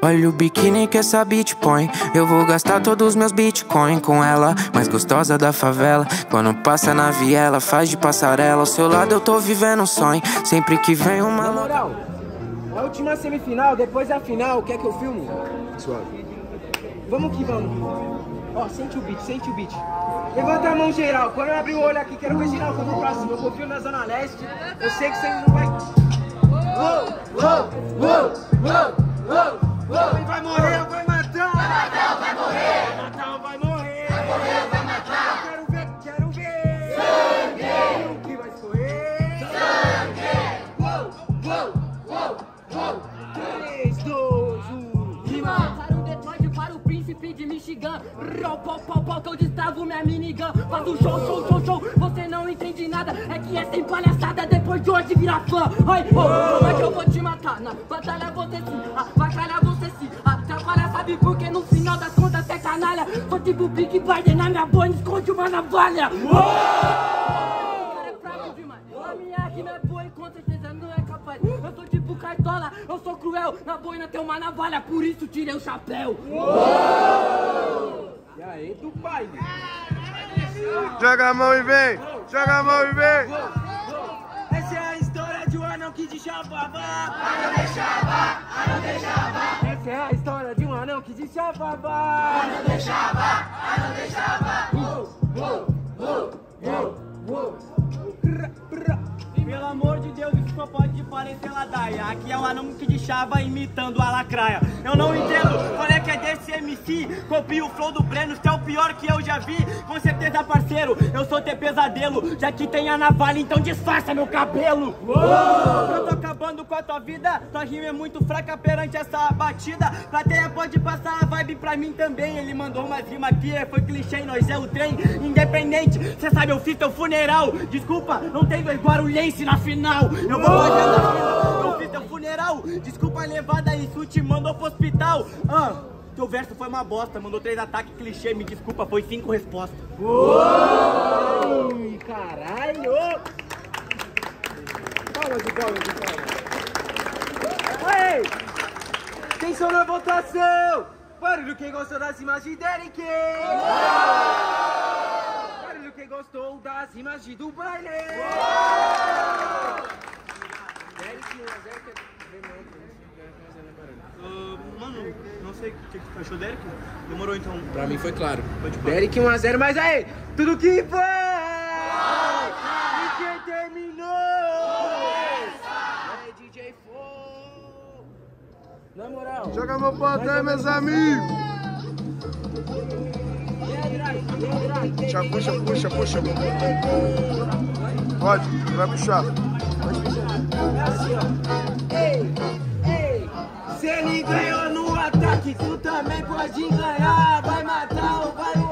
Olha o biquíni que essa bitch põe. Eu vou gastar todos os meus bitcoin com ela. Mais gostosa da favela. Quando passa na viela, faz de passarela. Ao seu lado eu tô vivendo um sonho. Sempre que vem uma. Na moral, a última semifinal, depois da final, quer que eu filme? Suave. Vamos que vamos. Ó, sente o beat, sente o beat. Levanta a mão geral. Quando eu abrir o olho aqui, quero ver geral que eu vou pra cima. Eu confio na Zona Leste. Eu sei que você não vai. Uou, uou, uou, uou, uou. Minha minigun. Faço show, show, show, show. Você não entende nada. É que é sem palhaçada. Depois de hoje vira fã. Ai, oh, que eu vou te matar? Na batalha você sim, ah, batalha você sim. Atrapalha, sabe por que no final das contas é canalha? Sou tipo Big Biden na minha boina, esconde uma navalha. É. A minha rima é boa e com certeza não é capaz. Eu sou tipo cartola, eu sou cruel. Na boina tem uma navalha, por isso tirei o chapéu. E aí, do pai? Joga a mão e vem! Joga a mão e vem! Essa é a história de um anão que deixava Anão deixava, anão deixava Essa é a história de um anão que Anão deixava, anão uou, uou, uou Brá, brá. Pelo amor de Deus, isso só pode parecer ladaia. Aqui é o anão que de chava imitando a lacraia. Eu não entendo qual é que é desse MC. Copia o flow do Breno, que é o pior que eu já vi. Com certeza, parceiro, eu sou teu pesadelo. Já que tem a navalha, então disfarça meu cabelo. Eu tô acabando com a tua vida. Tua rima é muito fraca perante essa batida. Plateia pode passar a vibe pra mim também. Ele mandou umas rimas aqui, foi clichê, nós é o trem. Independente, cê sabe, eu fiz teu funeral. Desculpa, não tenho igual o Lense na final. Eu vou fazendo a fila, eu fiz teu funeral. Desculpa a levada, isso te mandou pro hospital. Ah, teu verso foi uma bosta, mandou três ataques clichê, me desculpa, foi cinco respostas. Ui, caralho! Palmas de palmas de palmas. Ei! Atenção na votação! Barulho quem gostou das rimas de Derek! Barulho quem gostou das rimas de do baile! Derek, o Derek mano, não sei o que tu achou, Derek? Demorou então. Pra mim foi claro. Pode. Derek 1x0, mas aí, tudo que foi! E quem terminou? É DJ Fo. Na moral. Joga pra trás, meus amigos! Puxa, puxa, puxa, puxa. Pode, vai puxar. É assim, ó. Ei. Ele ganhou no ataque, tu também pode ganhar. Vai matar ou vai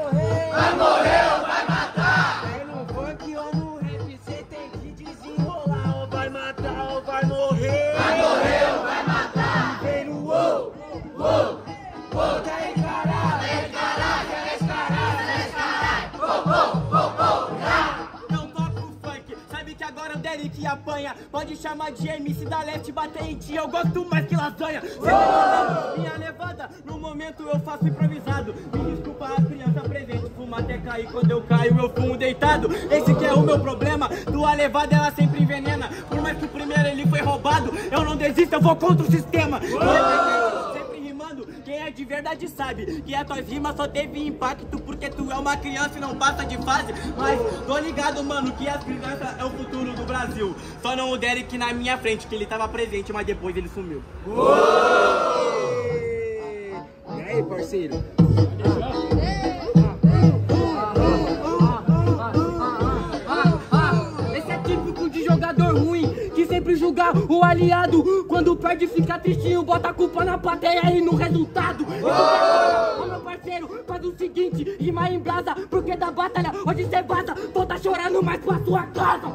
apanha. Pode chamar de MC da leste, bater em ti, eu gosto mais que lasanha. Entendendo? Minha levada, no momento eu faço improvisado. Me desculpa a criança presente, fuma até cair. Quando eu caio, eu fumo deitado. Esse que é o meu problema. Tua levada, ela sempre envenena. Por mais que o primeiro ele foi roubado, eu não desisto, eu vou contra o sistema. É de verdade sabe que a tua rima só teve impacto porque tu é uma criança e não passa de fase. Mas tô ligado, mano, que as crianças é o futuro do Brasil. Só não o Derek na minha frente, que ele tava presente, mas depois ele sumiu. E aí, parceiro? O aliado. Quando perde, fica tristinho, bota a culpa na plateia e no resultado. Ô meu parceiro, faz o seguinte: rima em brasa, porque da batalha hoje cê vaza. Volta chorando mais pra sua casa.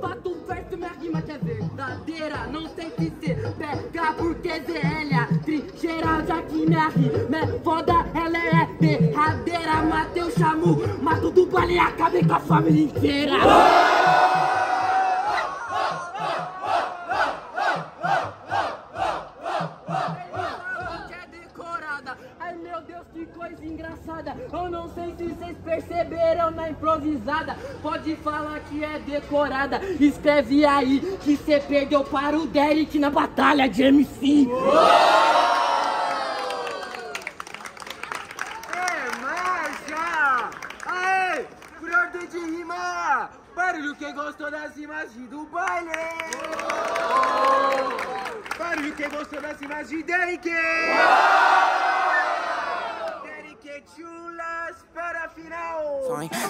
Fato verso, minha rima que é verdadeira. Não sei se cê pega, porque ZL é trincheira. Já que minha rima é foda, ela é derradeira. Matei o chamu, mato do baile e acabei com a família inteira. Improvisada. Pode falar que é decorada. Escreve aí que cê perdeu para o Derek na batalha de MC. É! Por ordem de rima! Barulho quem gostou das de do baile! Barulho quem gostou das rimas de Derek! Derek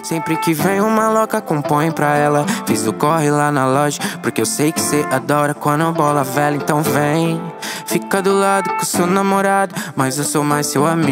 Sempre que vem uma louca, compõe pra ela. Fiz o corre lá na loja, porque eu sei que cê adora quando bola velha. Então vem, fica do lado com seu namorado, mas eu sou mais seu amigo.